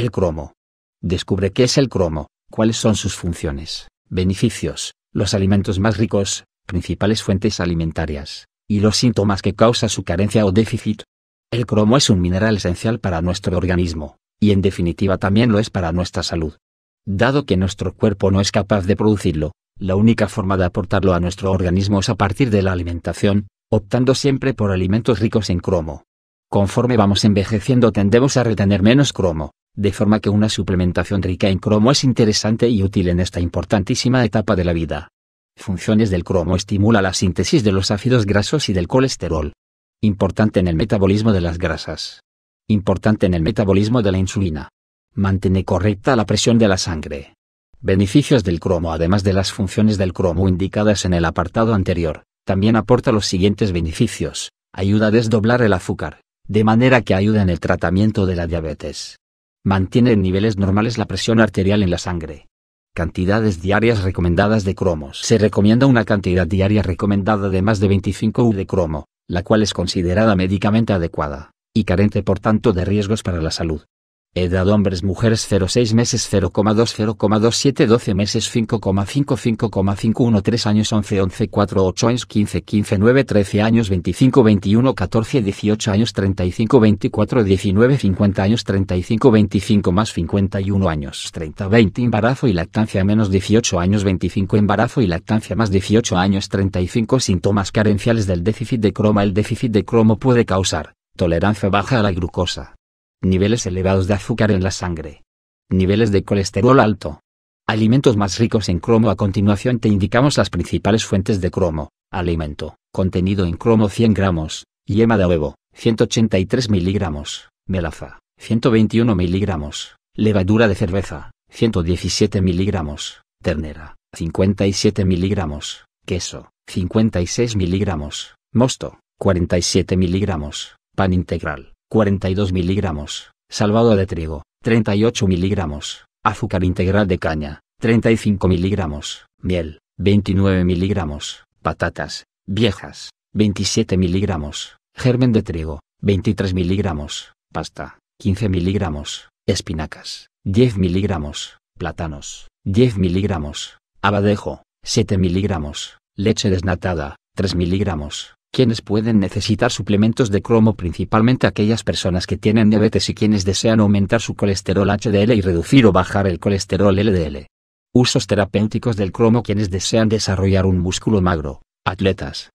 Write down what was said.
El cromo. Descubre qué es el cromo, cuáles son sus funciones, beneficios, los alimentos más ricos, principales fuentes alimentarias, y los síntomas que causa su carencia o déficit. El cromo es un mineral esencial para nuestro organismo, y en definitiva también lo es para nuestra salud. Dado que nuestro cuerpo no es capaz de producirlo, la única forma de aportarlo a nuestro organismo es a partir de la alimentación, optando siempre por alimentos ricos en cromo. Conforme vamos envejeciendo tendemos a retener menos cromo, de forma que una suplementación rica en cromo es interesante y útil en esta importantísima etapa de la vida. Funciones del cromo estimula la síntesis de los ácidos grasos y del colesterol. Importante en el metabolismo de las grasas. Importante en el metabolismo de la insulina. Mantiene correcta la presión de la sangre. Beneficios del cromo Además de las funciones del cromo indicadas en el apartado anterior, también aporta los siguientes beneficios. Ayuda a desdoblar el azúcar, de manera que ayuda en el tratamiento de la diabetes. Mantiene en niveles normales la presión arterial en la sangre. Cantidades diarias recomendadas de cromos. Se recomienda una cantidad diaria recomendada de más de 25 U de cromo, la cual es considerada médicamente adecuada y carente por tanto de riesgos para la salud. Edad hombres mujeres 0,6 meses 0,2 0,27 12 meses 5,5 5,5 3 años 11 11 4 8 años 15 15 9 13 años 25 21 14 18 años 35 24 19 50 años 35 25 más 51 años 30 20 embarazo y lactancia menos 18 años 25 embarazo y lactancia más 18 años 35 síntomas carenciales del déficit de cromo El déficit de cromo puede causar tolerancia baja a la glucosa Niveles elevados de azúcar en la sangre. Niveles de colesterol alto. Alimentos más ricos en cromo A continuación te indicamos las principales fuentes de cromo. Alimento. Contenido en cromo 100 gramos. Yema de huevo. 183 miligramos. Melaza. 121 miligramos. Levadura de cerveza. 117 miligramos. Ternera. 57 miligramos. Queso. 56 miligramos. Mosto. 47 miligramos. Pan integral. 42 miligramos, salvado de trigo, 38 miligramos, azúcar integral de caña, 35 miligramos, miel, 29 miligramos, patatas, viejas, 27 miligramos, germen de trigo, 23 miligramos, pasta, 15 miligramos, espinacas, 10 miligramos, plátanos, 10 miligramos, abadejo, 7 miligramos, leche desnatada, 3 miligramos, quienes pueden necesitar suplementos de cromo principalmente aquellas personas que tienen diabetes y quienes desean aumentar su colesterol HDL y reducir o bajar el colesterol LDL. Usos terapéuticos del cromo quienes desean desarrollar un músculo magro, atletas,